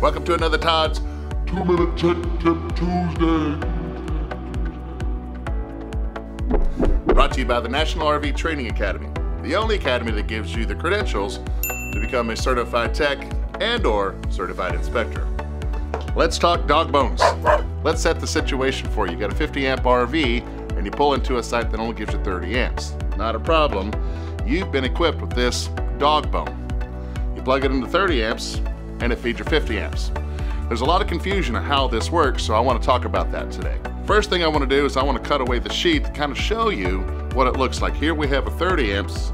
Welcome to another Todd's Two Minute Tech Tip Tuesday. Brought to you by the National RV Training Academy, the only academy that gives you the credentials to become a certified tech and or certified inspector. Let's talk dog bones. Let's set the situation for you. You got a 50 amp RV and you pull into a site that only gives you 30 amps. Not a problem. You've been equipped with this dog bone. You plug it into 30 amps and it feeds your 50 amps. There's a lot of confusion on how this works, so I want to talk about that today. First thing I want to do is I want to cut away the sheet to kind of show you what it looks like. Here we have a 30 amps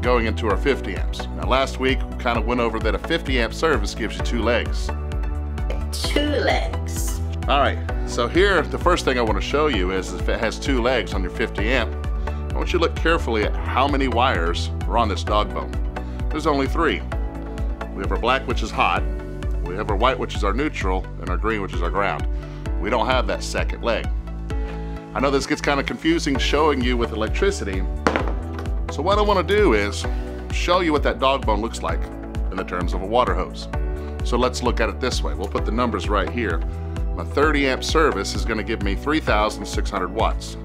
going into our 50 amps. Now last week we kind of went over that a 50 amp service gives you two legs. Two legs. All right, so here the first thing I want to show you is if it has two legs on your 50 amp, I want you to look carefully at how many wires are on this dog bone. There's only three. We have our black, which is hot. We have our white, which is our neutral, and our green, which is our ground. We don't have that second leg. I know this gets kind of confusing showing you with electricity. So what I want to do is show you what that dog bone looks like in the terms of a water hose. So let's look at it this way. We'll put the numbers right here. My 30 amp service is going to give me 3,600 watts.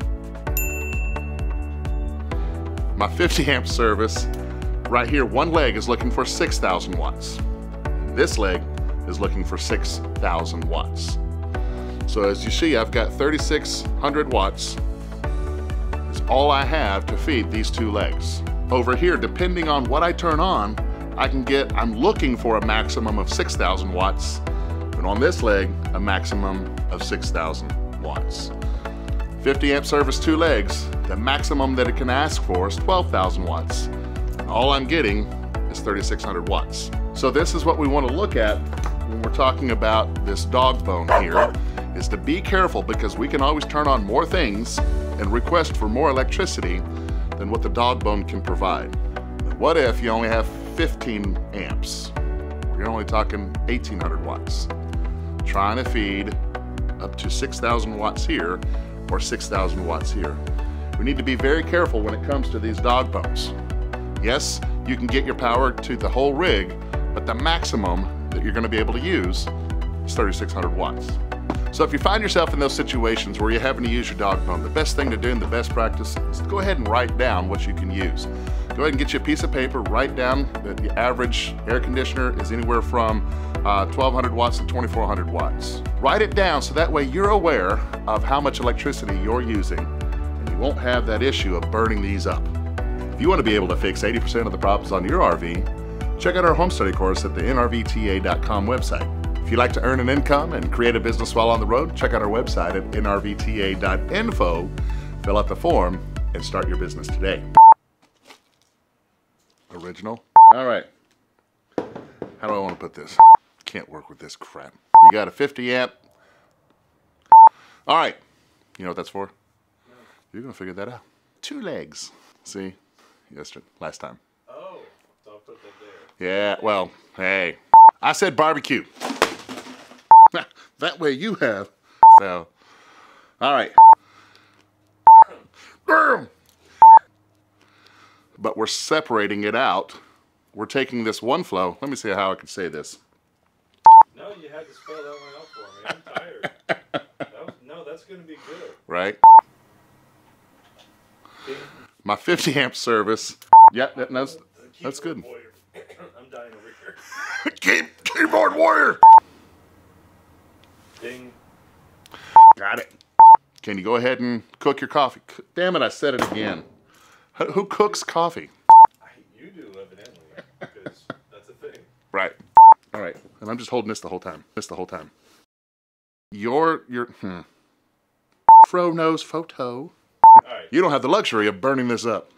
My 50 amp service right here, one leg is looking for 6,000 watts. This leg is looking for 6,000 watts. So as you see, I've got 3,600 watts. It's all I have to feed these two legs. Over here, depending on what I turn on, I can get, I'm looking for a maximum of 6,000 watts, but on this leg, a maximum of 6,000 watts. 50 amp service, two legs, the maximum that it can ask for is 12,000 watts. All I'm getting is 3,600 watts. So this is what we want to look at when we're talking about this dog bone here, is to be careful because we can always turn on more things and request for more electricity than what the dog bone can provide. What if you only have 15 amps? You're only talking 1800 watts. Trying to feed up to 6,000 watts here or 6,000 watts here. We need to be very careful when it comes to these dog bones. Yes, you can get your power to the whole rig, but the maximum that you're gonna be able to use is 3,600 watts. So if you find yourself in those situations where you're having to use your dog bone, the best thing to do and the best practice is to go ahead and write down what you can use. Go ahead and get you a piece of paper, write down that the average air conditioner is anywhere from uh, 1200 watts to 2400 watts. Write it down so that way you're aware of how much electricity you're using and you won't have that issue of burning these up. If you want to be able to fix 80% of the problems on your RV, check out our home study course at the nrvta.com website. If you'd like to earn an income and create a business while on the road, check out our website at nrvta.info, fill out the form, and start your business today. Original? All right. How do I want to put this? Can't work with this crap. You got a 50 amp. All right. You know what that's for? You're going to figure that out. Two legs. See? Yesterday, last time. Oh, so I'll put that there. Yeah, well, hey. I said barbecue. that way you have. So, all right. But we're separating it out. We're taking this one flow. Let me see how I can say this. No, you had to spell that one out for me. I'm tired. that was, no, that's going to be good. Right? My 50 amp service. Yep, that, that's, that's good. keyboard warrior. I'm dying over here. Key, keyboard warrior. Ding. Got it. Can you go ahead and cook your coffee? Damn it, I said it again. Who who cooks coffee? You do, evidently, because that's a thing. Right. All right. And I'm just holding this the whole time. This the whole time. Your your hmm. Fro knows photo. Right. You don't have the luxury of burning this up.